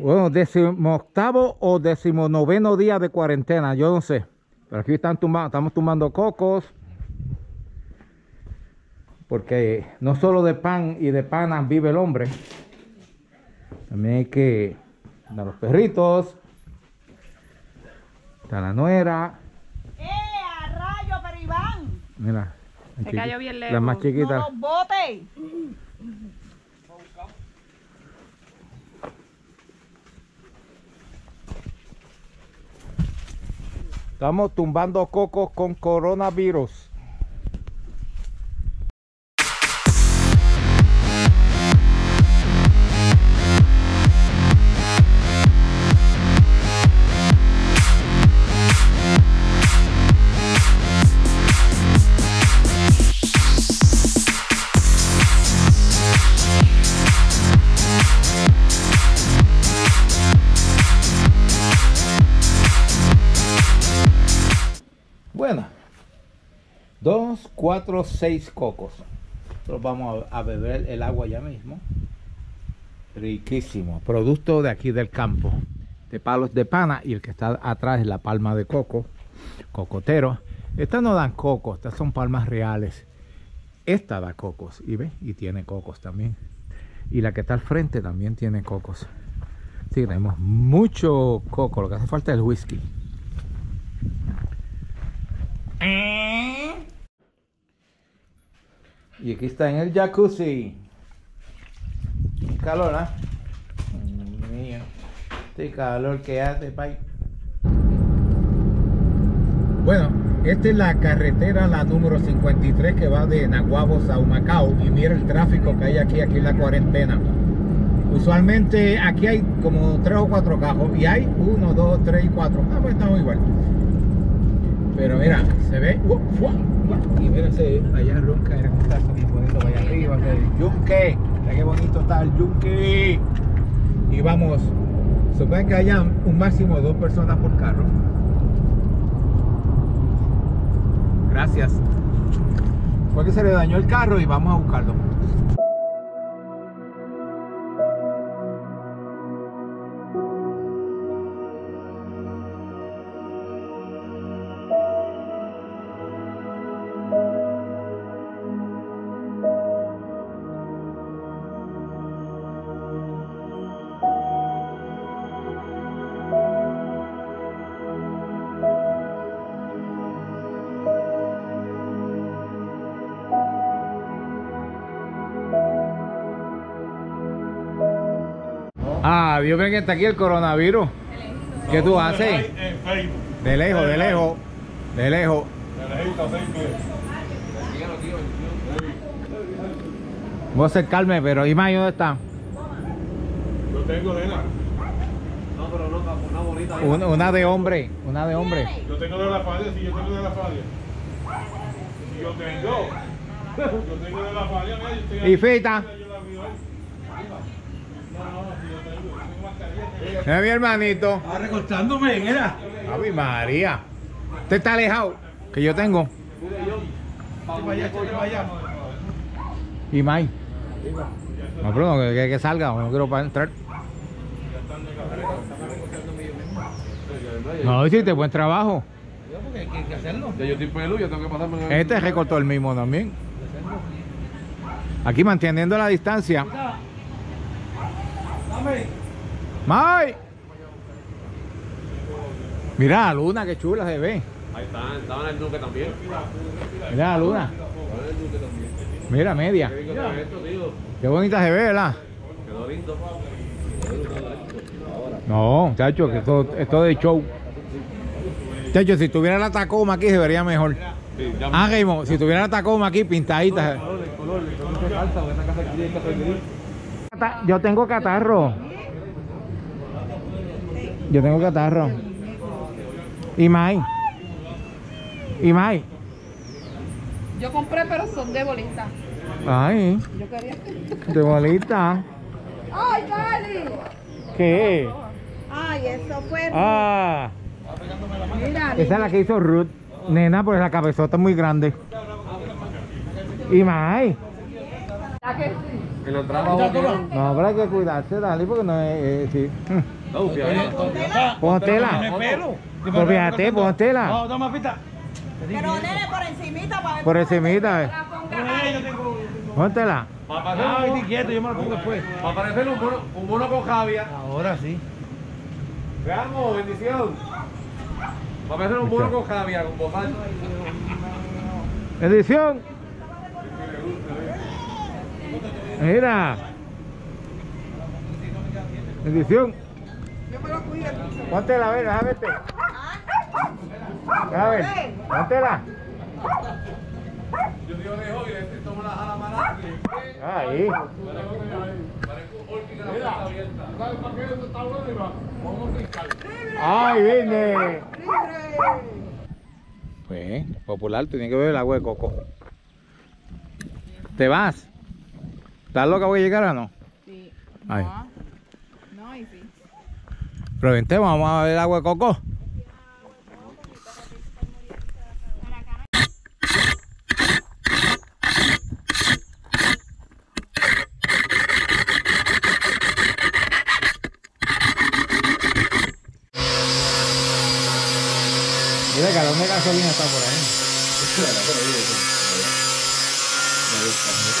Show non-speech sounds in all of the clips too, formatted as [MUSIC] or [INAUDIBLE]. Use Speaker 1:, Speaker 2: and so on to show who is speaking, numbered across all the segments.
Speaker 1: Bueno, decimoctavo o decimonoveno día de cuarentena, yo no sé. Pero aquí están tumbando, estamos tumbando cocos. Porque no solo de pan y de panas vive el hombre. También hay que dar los perritos. Está la nuera.
Speaker 2: ¡Eh, a rayo, pero Iván!
Speaker 1: Mira. la
Speaker 3: Se cayó bien
Speaker 1: La
Speaker 3: lejos.
Speaker 1: más chiquita.
Speaker 2: ¡No los botes!
Speaker 1: Estamos tumbando cocos con coronavirus. 4 6 cocos. Nosotros vamos a, beber el agua ya mismo. Riquísimo. Producto de aquí del campo. De palos de pana y el que está atrás es la palma de coco. Cocotero. Estas no dan cocos, estas son palmas reales. Esta da cocos, y ve, y tiene cocos también. Y la que está al frente también tiene cocos. Sí, tenemos mucho coco, lo que hace falta es el whisky. Eh. Y aquí está en el jacuzzi. Calor, ¿ah? Dios mío. Este calor que hace, pay. Bueno, esta es la carretera, la número 53 que va de Naguabos a Humacao. Y mira el tráfico que hay aquí, aquí en la cuarentena. Usualmente aquí hay como tres o cuatro cajos y hay uno, dos, tres y cuatro. Ah, pues estamos igual. Pero mira, se ve. uh, fua, fua, y mira ese allá ronca, era un tazo bien bonito allá arriba. el yunque. Mira qué bonito está el yunque. Y vamos. Supone que haya un máximo de dos personas por carro. Gracias. Fue que se le dañó el carro y vamos a buscarlo. Dios mío que está aquí el coronavirus. ¿Qué tú haces? De lejos, de lejos, de lejos.
Speaker 4: De.
Speaker 1: Voy a acercarme, pero Imai, ¿dónde está?
Speaker 4: Yo tengo nena.
Speaker 1: Una, una de hombre, una de hombre.
Speaker 4: Yo tengo de la falla, si yo tengo de la falla. Si yo tengo. Yo tengo de la falla, mira, yo estoy
Speaker 1: Y fita.
Speaker 4: Yo la
Speaker 1: Mira mi hermanito.
Speaker 5: Está recortándome, mira.
Speaker 1: Ave María. Usted está alejado. Que yo tengo.
Speaker 5: Allá.
Speaker 1: Imai. No, pero no, que, que salga, no quiero para entrar. No, hiciste buen trabajo. Este recortó el mismo también. Aquí manteniendo la distancia.
Speaker 5: Dame.
Speaker 1: ¡May! Mira la luna, qué chula se ve.
Speaker 4: Ahí están, estaban en el Duque también.
Speaker 1: Mira la luna. Mira, media.
Speaker 4: ¿Qué
Speaker 1: bonita se ve, ¿verdad?
Speaker 4: Quedó lindo.
Speaker 1: No, chacho, que esto, esto de show. Chacho, si tuviera la Tacoma aquí se vería mejor.
Speaker 4: Sí, ya
Speaker 1: Ah, Raymond, si tuviera la Tacoma aquí pintadita.
Speaker 4: color, el color, el color
Speaker 1: Yo tengo catarro. Yo tengo catarro. Y Mai. Y Mai.
Speaker 3: Yo compré, pero son de bolita.
Speaker 1: Ay,
Speaker 3: Yo quería.
Speaker 1: de bolita.
Speaker 3: ¡Ay, Cali!
Speaker 1: ¿Qué?
Speaker 2: Ay, eso fue.
Speaker 1: Ah,
Speaker 2: Mira,
Speaker 1: esa es la que hizo Ruth. Nena, pues la cabezota es muy grande. Y Mai.
Speaker 3: ¿La que
Speaker 4: abajo.
Speaker 1: No, pero hay que cuidarse, Dali, porque no es... eh, sí.
Speaker 4: No,
Speaker 5: pelo.
Speaker 1: Pues fíjate, póntela.
Speaker 5: No, toma pita.
Speaker 2: Pero nene por encimita para ver.
Speaker 1: Por encimita, eh. Póntela.
Speaker 4: Para
Speaker 5: Ah,
Speaker 4: un,
Speaker 5: quieto, yo me lo pongo después.
Speaker 4: para parecer un mono, un mono con Javier.
Speaker 5: Ahora sí.
Speaker 4: Veamos, bendición. Para parecer un mono con Javier, con bozal.
Speaker 1: Edición. Mira. Edición. Póntela, a ver, déjame verte. A ver, póntela.
Speaker 4: Yo digo de hoy, este toma la jala mala.
Speaker 1: Ahí.
Speaker 4: Parezco órtica la puerta abierta. ¿Sabes para qué está bueno? Vamos a brincar.
Speaker 1: Ay, vine. Pues, popular, tiene que beber el agua de coco. ¿Te vas? ¿Estás loca voy a llegar o no?
Speaker 3: Sí.
Speaker 1: Ay.
Speaker 3: No. No, y sí.
Speaker 1: Pero vente, vamos a beber el agua de coco. Mira, el galón de gasolina está por ahí.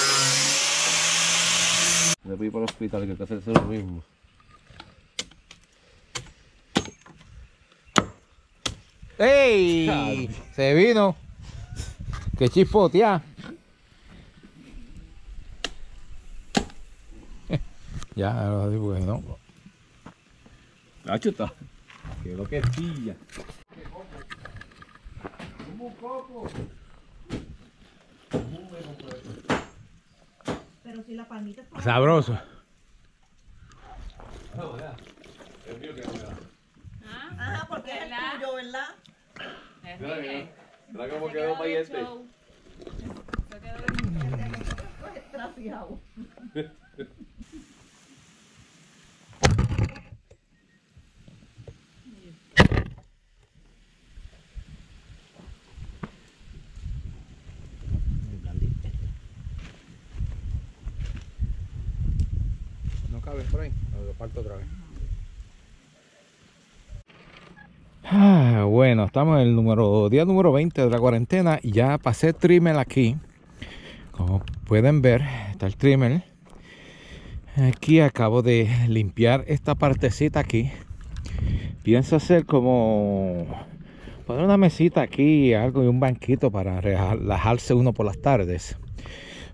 Speaker 1: [LAUGHS]
Speaker 4: Me fui para el hospital, que hay que hacerse lo mismo.
Speaker 1: ¡Ey! Se vino. ¡Qué chispotea! [LAUGHS] ya, lo digo que no.
Speaker 4: Nacho está. Que lo que pilla.
Speaker 2: Pero si la palmita está.
Speaker 1: Sabroso.
Speaker 2: Ajá, porque es el tuyo, ¿verdad?
Speaker 4: Mira cómo quedó payete. [LAUGHS]
Speaker 1: Ah, bueno, estamos en el número, día número 20 de la cuarentena y ya pasé trimmer aquí. Como pueden ver, está el trimmer. Aquí acabo de limpiar esta partecita aquí. Pienso hacer como poner una mesita aquí, algo y un banquito para relajarse uno por las tardes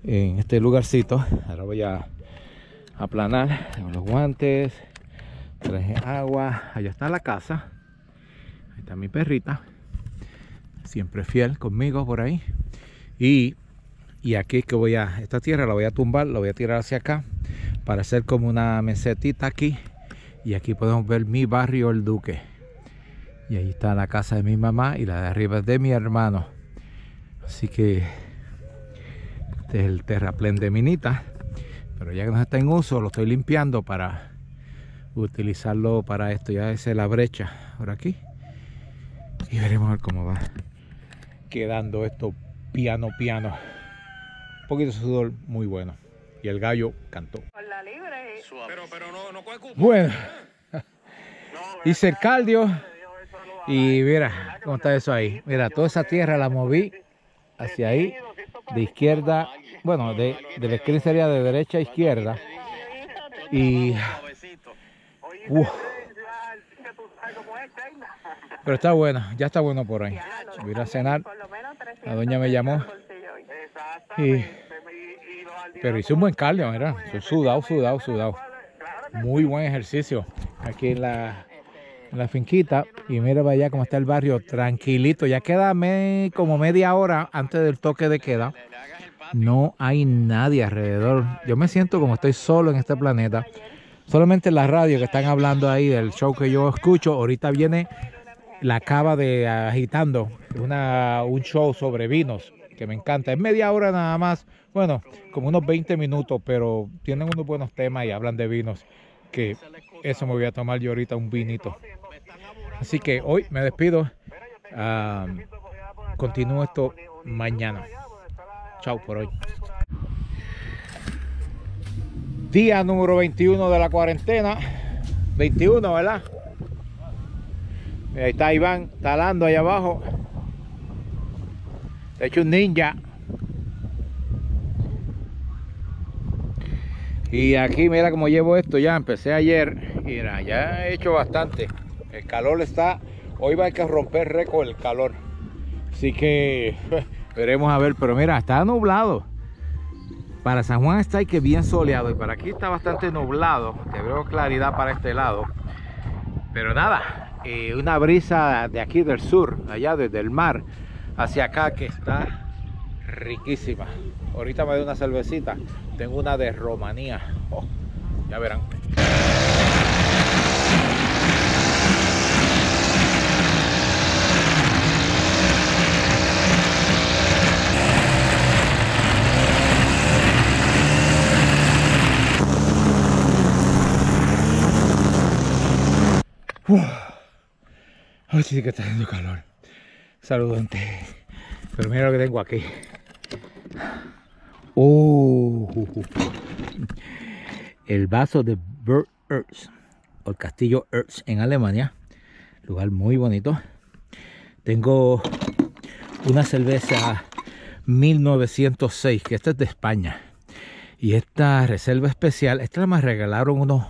Speaker 1: en este lugarcito. Ahora voy a aplanar tengo los guantes, traje agua, allá está la casa, ahí está mi perrita, siempre fiel conmigo por ahí. Y, y aquí que voy a, esta tierra la voy a tumbar, la voy a tirar hacia acá para hacer como una mesetita aquí. Y aquí podemos ver mi barrio El Duque. Y ahí está la casa de mi mamá y la de arriba es de mi hermano. Así que este es el terraplén de Minita. Pero ya que no está en uso, lo estoy limpiando para utilizarlo para esto. Ya es la brecha por aquí. Y veremos a ver cómo va quedando esto piano piano. Un poquito de sudor muy bueno. Y el gallo cantó. Bueno, [LAUGHS] hice el cardio y mira cómo está eso ahí. Mira, toda esa tierra la moví hacia ahí, de izquierda, bueno, de, del screen sería de derecha a izquierda. Y. Pero está bueno, ya está bueno por ahí. Voy a cenar. La doña me llamó. Y, pero hice un buen cardio. Estoy sudado, sudado, sudado. Muy buen ejercicio aquí en la, finquita. Y mira para allá cómo está el barrio, tranquilito. Ya queda como media hora antes del toque de queda. No hay nadie alrededor. Yo me siento como estoy solo en este planeta. Solamente en la radio que están hablando ahí del show que yo escucho. Ahorita viene la cava de Agitando, una, un show sobre vinos que me encanta. Es media hora nada más, bueno, como unos 20 minutos, pero tienen unos buenos temas y hablan de vinos, que eso me voy a tomar yo ahorita un vinito. Así que hoy me despido. Ah, continúo esto mañana. Chao por hoy. Día número 21 de la cuarentena. 21, ¿verdad? Ahí está Iván talando ahí abajo. De hecho un ninja. Y aquí mira cómo llevo esto ya. Empecé ayer. Mira, ya he hecho bastante. El calor está. Hoy va a romper récord el calor. Así que veremos a ver. Pero mira, está nublado. Para San Juan está que bien soleado. Y para aquí está bastante nublado. Te veo claridad para este lado. Pero nada. eh, una brisa de aquí del sur. Allá desde el mar. Hacia acá que está riquísima. Ahorita me doy una cervecita. Tengo una de Romanía. Oh, ya verán. Ay, sí que está haciendo calor. Saludante. Pero mira lo que tengo aquí. Oh, el vaso de Bert Erz, o el castillo Erz en Alemania. Lugar muy bonito. Tengo una cerveza 1906, que esta es de España. Y esta reserva especial, esta la me regalaron unos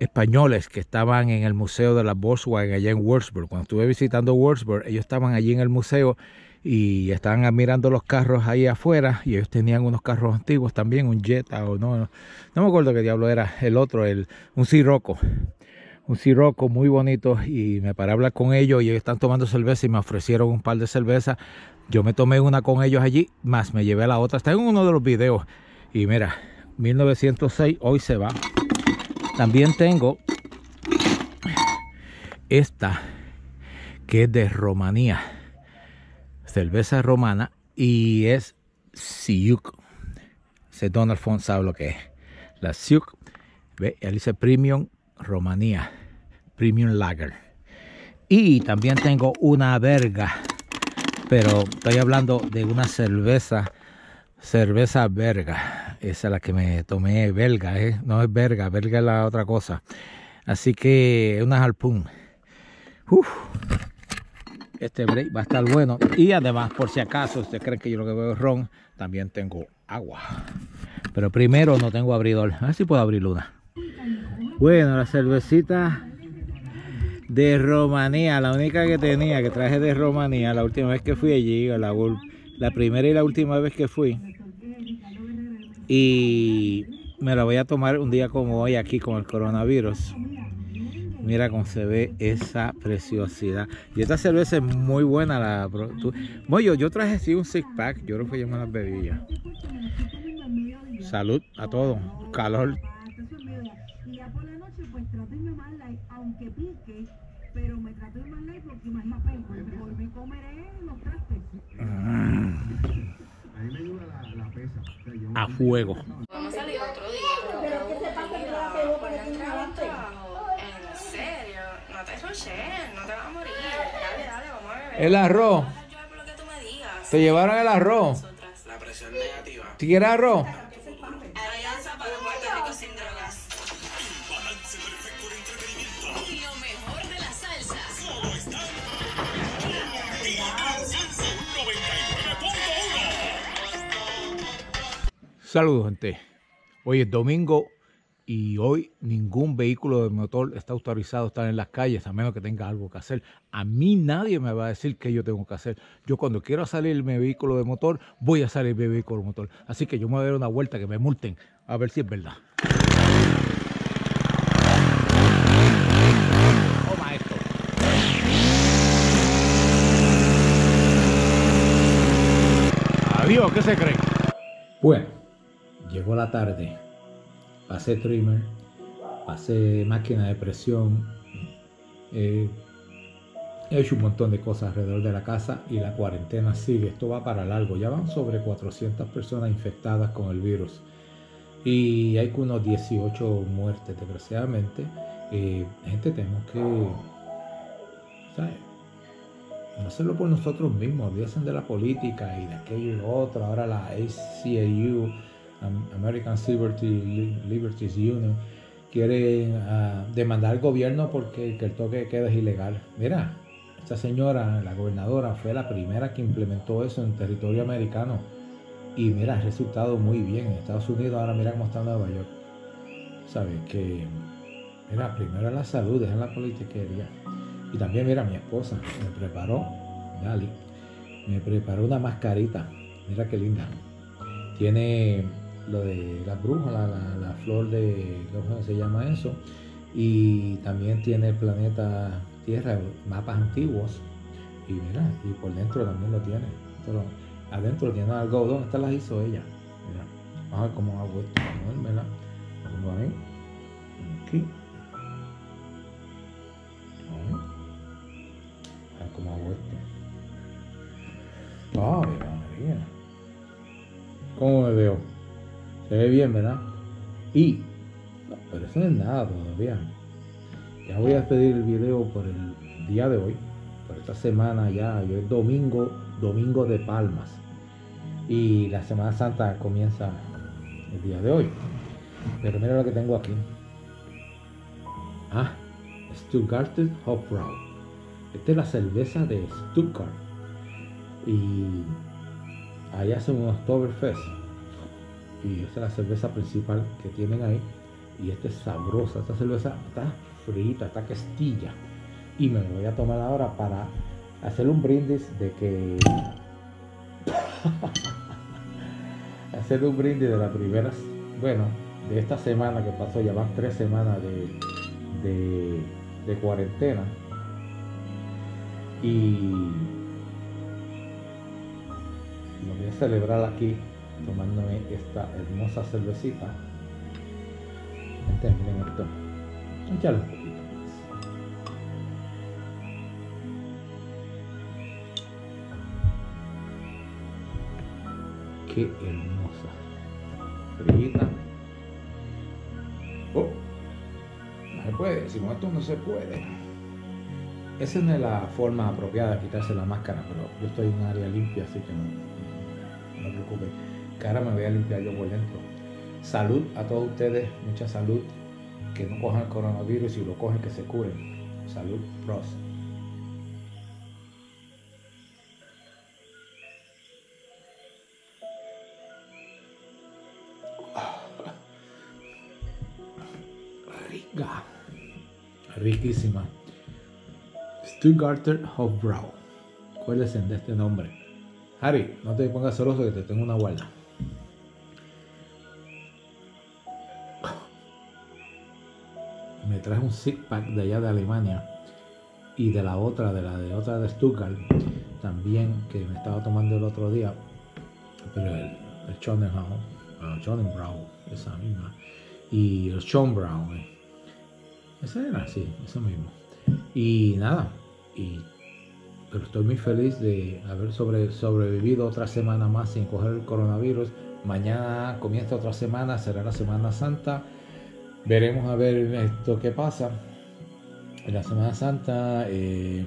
Speaker 1: españoles que estaban en el museo de la Volkswagen allá en Würzburg. Cuando estuve visitando Würzburg, ellos estaban allí en el museo y estaban admirando los carros ahí afuera y ellos tenían unos carros antiguos también, un Jetta o no, no, me acuerdo qué diablo era el otro, el, un Sirocco. Un Sirocco muy bonito y me paré a hablar con ellos y ellos están tomando cerveza y me ofrecieron un par de cervezas. Yo me tomé una con ellos allí, más me llevé la otra. Está en uno de los videos. Y mira, 1906, hoy se va. También tengo esta que es de Rumanía, cerveza romana y es Siuk. Ese Donald Font sabe lo que es. La Siuk, ve, él dice Premium Romanía, Premium Lager. Y también tengo una verga, pero estoy hablando de una cerveza, cerveza verga. Esa es la que me tomé, belga, no es verga, verga es la otra cosa. Así que una harpoon. Este break va a estar bueno. Y además, por si acaso usted cree que yo lo que veo es ron, también tengo agua. Pero primero no tengo abridor. A ver si puedo abrir una. Bueno, la cervecita de Rumanía, la única que tenía, que traje de Rumanía, la última vez que fui allí, la, la primera y la última vez que fui. Y me la voy a tomar un día como hoy aquí con el coronavirus. Mira cómo se ve esa preciosidad. Y esta cerveza es muy buena. La, tú- Bueno, yo, traje así un six pack. Yo creo que yo me las bebí ya. Salud a todos. Calor.
Speaker 6: Y
Speaker 1: A fuego.
Speaker 3: Podemos salir otro día.
Speaker 2: Pero que se pasa que la pegó para que
Speaker 3: Entra al
Speaker 2: no
Speaker 3: trabajo. En serio, no te rushes, no te vas a morir. Dale, dale, vamos a beber.
Speaker 1: El arroz. Te llevaron el arroz.
Speaker 7: La presión negativa.
Speaker 1: ¿Tú quieres arroz? Saludos, gente. Hoy es domingo y hoy ningún vehículo de motor está autorizado a estar en las calles a menos que tenga algo que hacer. A mí nadie me va a decir qué yo tengo que hacer. Yo cuando quiero salir mi vehículo de motor, voy a salir mi vehículo de motor. Así que yo me voy a dar una vuelta que me multen a ver si es verdad. Toma. Adiós, ¿qué se creen? Bueno, llegó la tarde. Pasé trimmer, pasé máquina de presión. eh, he hecho un montón de cosas alrededor de la casa y la cuarentena sigue. Esto va para largo. Ya van sobre 400 personas infectadas con el virus. Y hay unos 18 muertes, desgraciadamente. Gente, tenemos que. ¿sabes? no hacerlo por nosotros mismos, olvídense de la política y de aquello y lo otro, ahora la ACAU, Am- American Liberty, Li- Liberties Union, quieren ah, demandar al gobierno porque que el toque queda es ilegal. Mira, esta señora, la gobernadora, fue la primera que implementó eso en territorio americano. Y mira, ha resultado muy bien en Estados Unidos. Ahora mira cómo está Nueva York. Sabes que, mira, primero la salud, es la politiquería. Y también, mira, mi esposa me preparó, Dali, me preparó una mascarita. Mira qué linda. Tiene lo de la bruja, la, la- flor de, ¿cómo se llama eso? Y también tiene el planeta Tierra, mapas antiguos. Y mira, y por dentro también lo tiene. Adentro tiene algodón, estas las hizo ella. Mira, vamos a ver cómo hago esto. Vamos a ver, ¿verdad? Lo pongo ahí. Aquí. A ver cómo hago esto. Ay, María. ¿Cómo me veo? Se ve bien, ¿verdad? Y, pero eso no es nada todavía. Ya voy a despedir el video por el día de hoy, por esta semana ya. Hoy es domingo, domingo de Palmas. Y la Semana Santa comienza el día de hoy. Pero mira lo que tengo aquí. Ah, Stuttgarter Hofbrau. Esta es la cerveza de Stuttgart. Y ahí hacen un Oktoberfest. Y esa es la cerveza principal que tienen ahí. Y esta es sabrosa. Esta cerveza está frita, está castilla. Y me lo voy a tomar ahora para hacer un brindis de que. [LAUGHS] hacer un brindis de las primeras. Bueno, de esta semana que pasó. Ya van tres semanas de, de, de cuarentena. Y lo voy a celebrar aquí tomándome esta hermosa cervecita. Este, miren esto. Échale un poquito más. Qué hermosa. Frita. Oh, no se puede, si con esto no se puede. Esa no es la forma apropiada de quitarse la máscara, pero yo estoy en un área limpia, así que no, no me preocupen. Ahora me voy a limpiar yo por dentro. Salud a todos ustedes, mucha salud. Que no cojan el coronavirus y lo cogen, que se curen. Salud, pros. Rica. Riquísima. Stuttgarter Hofbrau. Acuérdense de este nombre. Harry, no te pongas celoso que te tengo una guarda. Traje un six pack de allá de Alemania y de la otra, de la de otra de Stuttgart, también que me estaba tomando el otro día. Pero el, el Schonenhau, el Schonenbrau, esa misma. Y el Schonbrau, eh. Ese era, sí, eso mismo. Y nada, y, pero estoy muy feliz de haber sobre, sobrevivido otra semana más sin coger el coronavirus. Mañana comienza otra semana, será la Semana Santa. Veremos a ver esto qué pasa. En la Semana Santa, eh,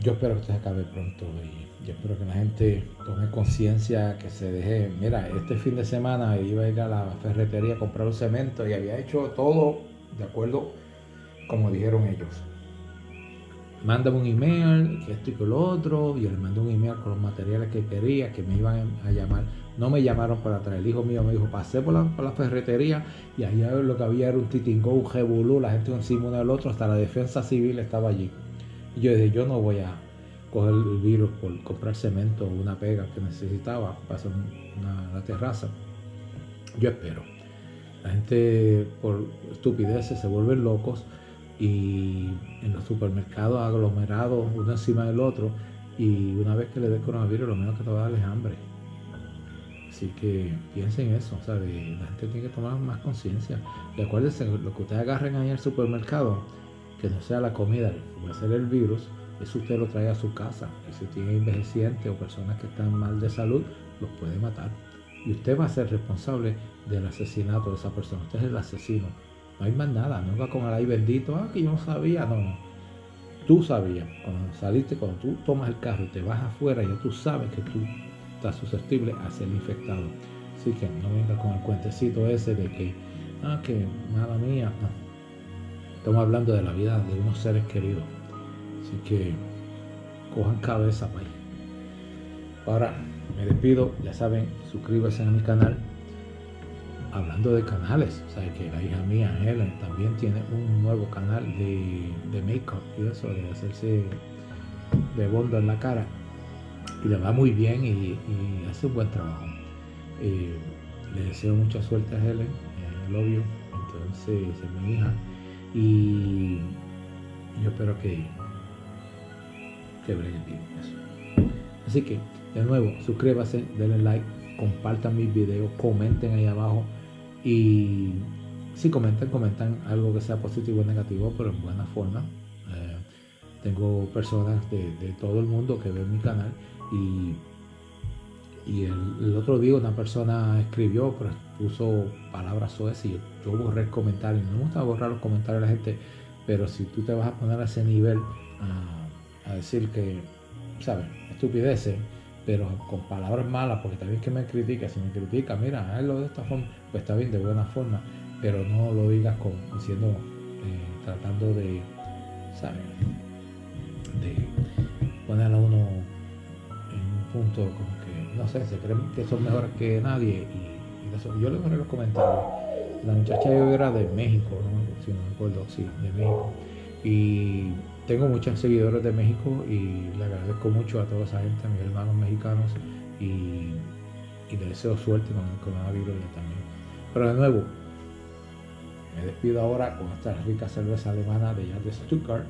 Speaker 1: yo espero que esto se acabe pronto y yo espero que la gente tome conciencia, que se deje. Mira, este fin de semana iba a ir a la ferretería a comprar un cemento y había hecho todo de acuerdo como dijeron ellos. Mándame un email, que esto y que lo otro. Yo le mandé un email con los materiales que quería, que me iban a llamar. No me llamaron para atrás. El hijo mío me dijo, pasé por la, ferretería y allá lo que había era un titingó, un jebulú, la gente encima uno del otro, hasta la defensa civil estaba allí. Y yo dije, yo no voy a coger el virus por comprar cemento o una pega que necesitaba para hacer una, una terraza. Yo espero. La gente por estupideces se vuelven locos y en los supermercados aglomerados uno encima del otro y una vez que le dé coronavirus lo menos que te va a dar es hambre. Así que piensen eso, ¿sabe? La gente tiene que tomar más conciencia. Y acuérdense, lo que ustedes agarren ahí al supermercado, que no sea la comida, a ser el virus, eso usted lo trae a su casa. Y si tiene envejecientes o personas que están mal de salud, los puede matar. Y usted va a ser responsable del asesinato de esa persona. Usted es el asesino. No hay más nada. No va con el ahí bendito. Ah, que yo no sabía. No, no. Tú sabías. Cuando saliste, cuando tú tomas el carro y te vas afuera, ya tú sabes que tú está susceptible a ser infectado. Así que no venga con el cuentecito ese de que, ah, que mala mía. No. Estamos hablando de la vida de unos seres queridos. Así que cojan cabeza para ahí. Ahora me despido, ya saben, suscríbanse a mi canal. Hablando de canales, sabe que la hija mía, Helen, también tiene un nuevo canal de, de make-up y eso, de hacerse de bondo en la cara. Y le va muy bien y, hace un buen trabajo. Eh, le deseo mucha suerte a Helen, eh, el obvio, entonces es mi hija. Y yo espero que, que breguen bien eso. Así que, de nuevo, suscríbanse, denle like, compartan mis videos, comenten ahí abajo. Y si comentan, comentan algo que sea positivo o negativo, pero en buena forma. Tengo personas de, todo el mundo que ven mi canal y y el, otro día una persona escribió, pero puso palabras soez y yo, yo borré el. No me gusta borrar los comentarios de la gente, pero si tú te vas a poner a ese nivel a, a decir que, ¿sabes? Estupideces, pero con palabras malas, porque también que me critica, si me critica, mira, hazlo de esta forma, pues está bien, de buena forma, pero no lo digas con, diciendo, eh, tratando de, ¿sabes? De poner a uno en un punto como que, no sé, se creen que son mejores que nadie y, y eso. yo le borré los comentarios. La muchacha yo era de México, no si no me acuerdo, sí, de México. Y tengo muchos seguidores de México y le agradezco mucho a toda esa gente, a mis hermanos mexicanos y, y le deseo suerte con el coronavirus también. Pero de nuevo, me despido ahora con esta rica cerveza alemana de ya de Stuttgart